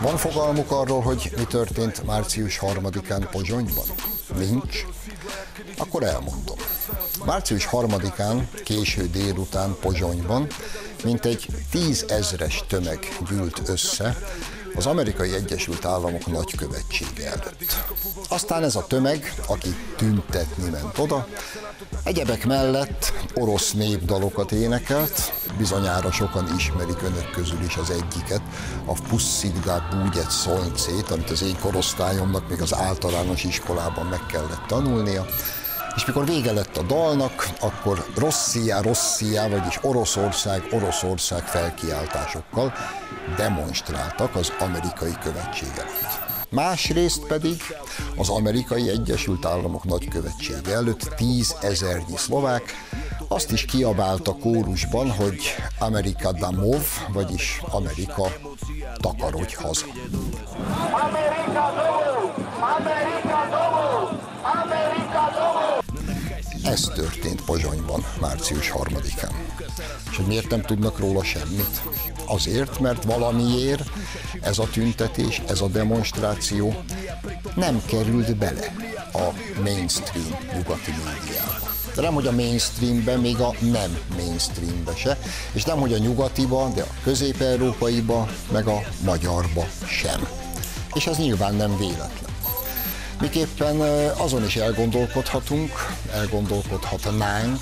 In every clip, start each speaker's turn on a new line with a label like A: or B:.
A: Van fogalmuk arról, hogy mi történt március 3-án Pozsonyban? Nincs? Akkor elmondom. Március 3-án, késő délután Pozsonyban mintegy tízezres tömeg gyűlt össze az Amerikai Egyesült Államok nagykövetsége előtt. Aztán ez a tömeg, aki tüntetni ment oda, egyebek mellett orosz népdalokat énekelt, bizonyára sokan ismerik önök közül is az egyiket, a Pusszigdát Búgyet Szolncét, amit az én korosztályomnak még az általános iskolában meg kellett tanulnia, és mikor vége lett a dalnak, akkor Rosszia, Rosszia, vagyis Oroszország, Oroszország felkiáltásokkal demonstráltak az amerikai követség előtt. Másrészt pedig az amerikai Egyesült Államok nagykövetsége előtt tízezernyi szlovák azt is kiabálta kórusban, hogy Amerika Damov, vagyis Amerika takarodj haza. Amerika domov! Amerika domov! Ez történt Pozsonyban március 3-án. És hogy miért nem tudnak róla semmit? Azért, mert valamiért ez a tüntetés, ez a demonstráció nem került bele a mainstream nyugati médiába. De nem, hogy a mainstreambe, még a nem mainstreambe se, és nem, hogy a nyugatiba, de a közép-európaiba, meg a magyarba sem. És ez nyilván nem véletlen. Miképpen azon is elgondolkodhatunk, elgondolkodhatnánk,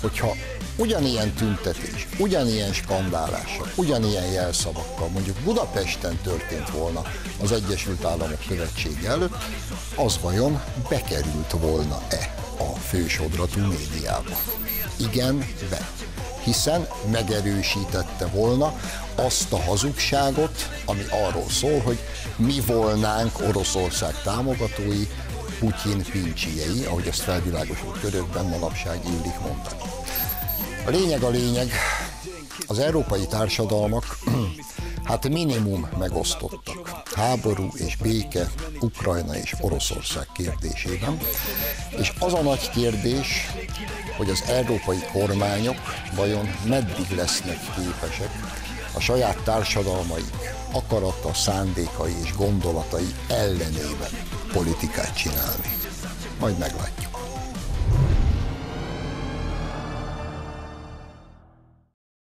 A: hogyha ugyanilyen tüntetés, ugyanilyen skandálással, ugyanilyen jelszavakkal mondjuk Budapesten történt volna az Egyesült Államok Követsége előtt, az vajon bekerült volna-e a fősodratú médiába? Igen, be hiszen megerősítette volna azt a hazugságot, ami arról szól, hogy mi volnánk Oroszország támogatói, Putyin pincsiei, ahogy ezt felvilágosult körökben manapság illik mondani. A lényeg a lényeg, az európai társadalmak hát minimum megosztottak. Háború és béke, Ukrajna és Oroszország kérdésében. És az a nagy kérdés, hogy az európai kormányok vajon meddig lesznek képesek a saját társadalmaik akarata, szándékai és gondolatai ellenében politikát csinálni. Majd meglátjuk.